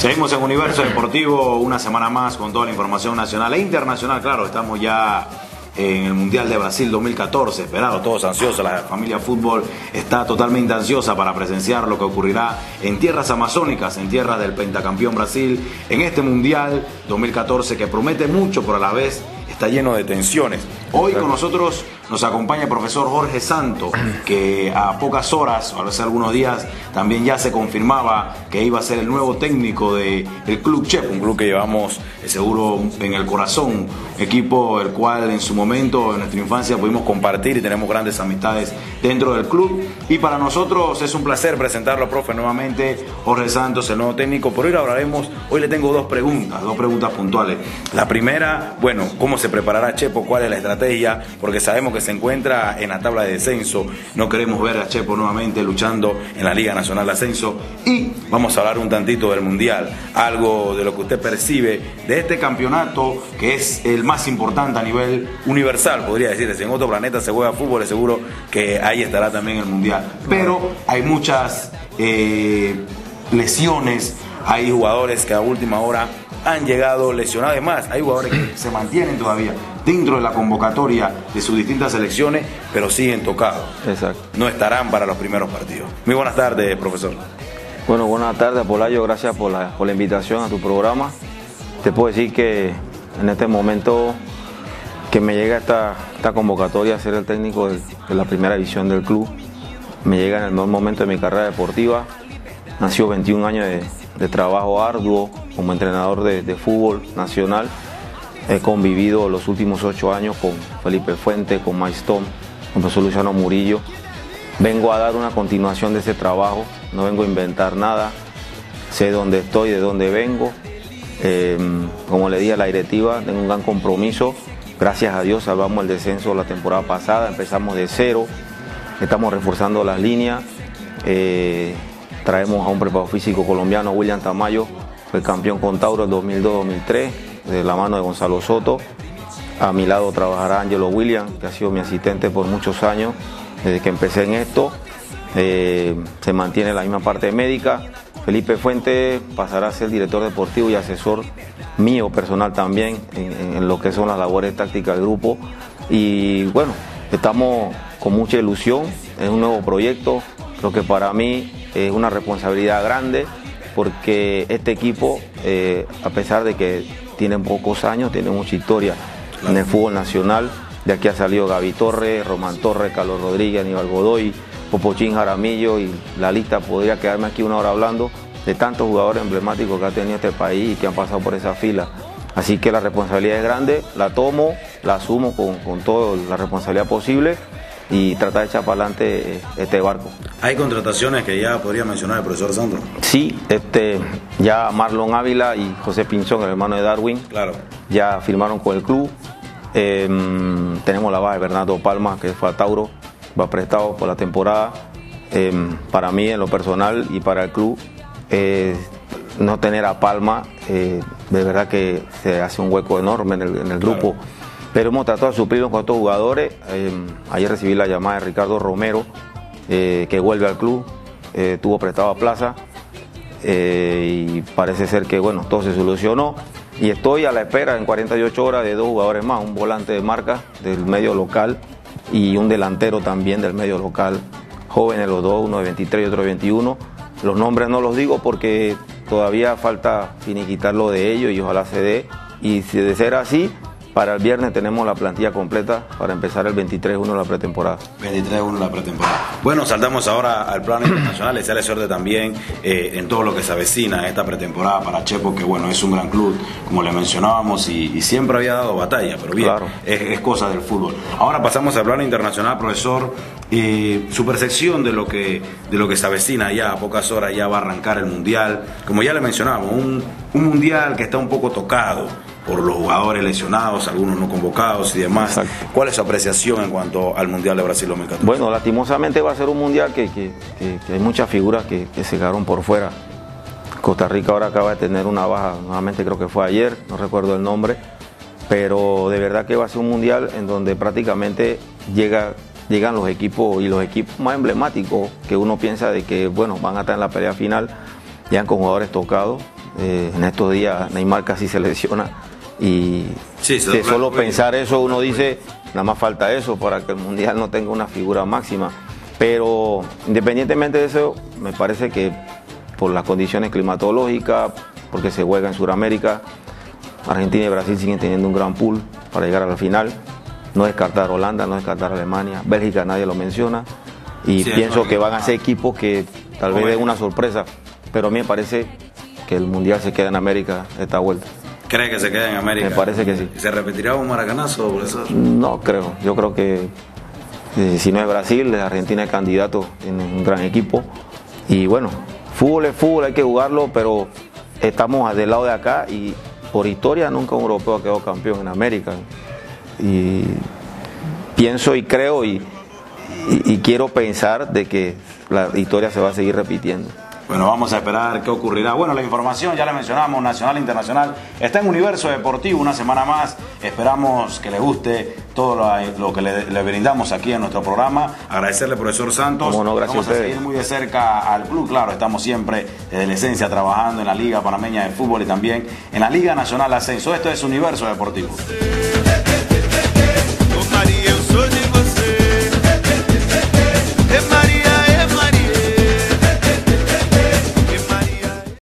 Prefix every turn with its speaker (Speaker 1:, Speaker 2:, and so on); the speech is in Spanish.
Speaker 1: Seguimos en Universo Deportivo una semana más con toda la información nacional e internacional. Claro, estamos ya en el Mundial de Brasil 2014, esperado, todos ansiosos, la familia fútbol está totalmente ansiosa para presenciar lo que ocurrirá en tierras amazónicas, en tierras del pentacampeón Brasil, en este Mundial 2014 que promete mucho, pero a la vez está lleno de tensiones. Hoy con nosotros nos acompaña el profesor Jorge Santo, que a pocas horas, o a veces algunos días, también ya se confirmaba que iba a ser el nuevo técnico del Club Chep, un club que llevamos eh, seguro en el corazón, equipo el cual en su momento, en nuestra infancia, pudimos compartir y tenemos grandes amistades dentro del club. Y para nosotros es un placer presentarlo, profe, nuevamente, Jorge Santos, el nuevo técnico. Por hoy hablaremos, hoy le tengo dos preguntas, dos preguntas puntuales. La primera, bueno, ¿cómo se preparará Chepo? ¿Cuál es la estrategia? Porque sabemos que se encuentra en la tabla de descenso. No queremos ver a Chepo nuevamente luchando en la Liga Nacional de Ascenso. Y vamos a hablar un tantito del Mundial, algo de lo que usted percibe de este campeonato que es el más importante a nivel universal, podría decir. Si en otro planeta se juega fútbol, es seguro que ahí estará también el Mundial. Pero hay muchas eh, lesiones, hay jugadores que a última hora han llegado lesionados. Además, hay jugadores que se mantienen todavía dentro de la convocatoria de sus distintas selecciones, pero siguen tocados.
Speaker 2: Exacto.
Speaker 1: No estarán para los primeros partidos. Muy buenas tardes, profesor.
Speaker 2: Bueno, buenas tardes, Polayo. Gracias por la, por la invitación a tu programa. Te puedo decir que en este momento que me llega esta, esta convocatoria a ser el técnico de, de la primera división del club, me llega en el mejor momento de mi carrera deportiva. Nació 21 años de, de trabajo arduo como entrenador de, de, fútbol nacional. He convivido los últimos ocho años con Felipe Fuente, con Tom, con profesor Luciano Murillo. Vengo a dar una continuación de ese trabajo, no vengo a inventar nada, sé dónde estoy, de dónde vengo. Eh, como le dije a la directiva, tengo un gran compromiso. Gracias a Dios salvamos el descenso la temporada pasada, empezamos de cero, estamos reforzando las líneas. Eh, traemos a un preparado físico colombiano, William Tamayo, fue campeón con Tauro en 2002-2003, de la mano de Gonzalo Soto. A mi lado trabajará Angelo William, que ha sido mi asistente por muchos años, desde que empecé en esto. Eh, se mantiene la misma parte médica. Felipe Fuente pasará a ser director deportivo y asesor mío personal también en, lo que son las labores tácticas del grupo. Y bueno, estamos con mucha ilusión, es un nuevo proyecto, creo que para mí es una responsabilidad grande porque este equipo, eh, a pesar de que tiene pocos años, tiene mucha historia en el fútbol nacional. De aquí ha salido Gaby Torres, Román Torres, Carlos Rodríguez, Aníbal Godoy, Popochín Jaramillo y la lista podría quedarme aquí una hora hablando de tantos jugadores emblemáticos que ha tenido este país y que han pasado por esa fila. Así que la responsabilidad es grande, la tomo, la asumo con, con toda la responsabilidad posible y tratar de echar para adelante este barco.
Speaker 1: ¿Hay contrataciones que ya podría mencionar el profesor Sandro?
Speaker 2: Sí, este, ya Marlon Ávila y José Pinzón, el hermano de Darwin,
Speaker 1: claro.
Speaker 2: ya firmaron con el club. Eh, tenemos la baja de Bernardo Palma, que fue a Tauro, va prestado por la temporada. Eh, para mí, en lo personal y para el club, eh, no tener a Palma, de verdad que se hace un hueco enorme en el, en el grupo. Claro pero hemos tratado de suplirlo con estos jugadores. Eh, ayer recibí la llamada de Ricardo Romero, eh, que vuelve al club, eh, tuvo prestado a plaza y parece ser que bueno, todo se solucionó. Y estoy a la espera en 48 horas de dos jugadores más, un volante de marca del medio local y un delantero también del medio local, jóvenes los dos, uno de 23 y otro de 21. Los nombres no los digo porque todavía falta finiquitarlo de ellos y ojalá se dé. Y si de ser así, para el viernes tenemos la plantilla completa para empezar el 23-1 la pretemporada.
Speaker 1: 23-1 la pretemporada. Bueno, saltamos ahora al plano internacional. Le sale suerte también eh, en todo lo que se avecina en esta pretemporada para Chepo, que bueno, es un gran club, como le mencionábamos, y, y siempre había dado batalla, pero bien,
Speaker 2: Claro.
Speaker 1: es, es cosa del fútbol. Ahora pasamos al plano internacional, profesor. Eh, su percepción de lo que de lo que se avecina ya a pocas horas ya va a arrancar el mundial como ya le mencionábamos un, un mundial que está un poco tocado por los jugadores lesionados, algunos no convocados y demás.
Speaker 2: Exacto.
Speaker 1: ¿Cuál es su apreciación en cuanto al Mundial de Brasil 2014?
Speaker 2: Bueno, lastimosamente va a ser un mundial que, que- que- que hay muchas figuras que, que se quedaron por fuera. Costa Rica ahora acaba de tener una baja, nuevamente creo que fue ayer, no recuerdo el nombre, pero de verdad que va a ser un mundial en donde prácticamente llega, llegan los equipos y los equipos más emblemáticos que uno piensa de que bueno van a estar en la pelea final, llegan con jugadores tocados. Eh, en estos días Neymar casi se lesiona y de solo pensar eso uno dice, nada más falta eso para que el Mundial no tenga una figura máxima. Pero independientemente de eso, me parece que por las condiciones climatológicas, porque se juega en Sudamérica, Argentina y Brasil siguen teniendo un gran pool para llegar a la final. No descartar Holanda, no descartar Alemania, Bélgica nadie lo menciona. Y pienso que van a ser equipos que tal vez den una sorpresa. Pero a mí me parece que el Mundial se queda en América esta vuelta.
Speaker 1: ¿Cree que se queda en América?
Speaker 2: Me parece que sí.
Speaker 1: ¿Se repetirá un maracanazo, profesor?
Speaker 2: No creo. Yo creo que eh, si no es Brasil, Argentina es candidato en un gran equipo. Y bueno, fútbol es fútbol, hay que jugarlo, pero estamos del lado de acá y por historia nunca un europeo ha quedado campeón en América. Y pienso y creo y, y quiero pensar de que la historia se va a seguir repitiendo.
Speaker 1: Bueno, vamos a esperar qué ocurrirá. Bueno, la información ya la mencionamos, nacional e internacional, está en Universo Deportivo una semana más. Esperamos que le guste todo lo, que le, brindamos aquí en nuestro programa. Agradecerle, profesor Santos.
Speaker 2: no, gracias
Speaker 1: vamos a, seguir muy de cerca al club. Claro, estamos siempre desde la esencia trabajando en la Liga Panameña de Fútbol y también en la Liga Nacional Ascenso. Esto es Universo Deportivo.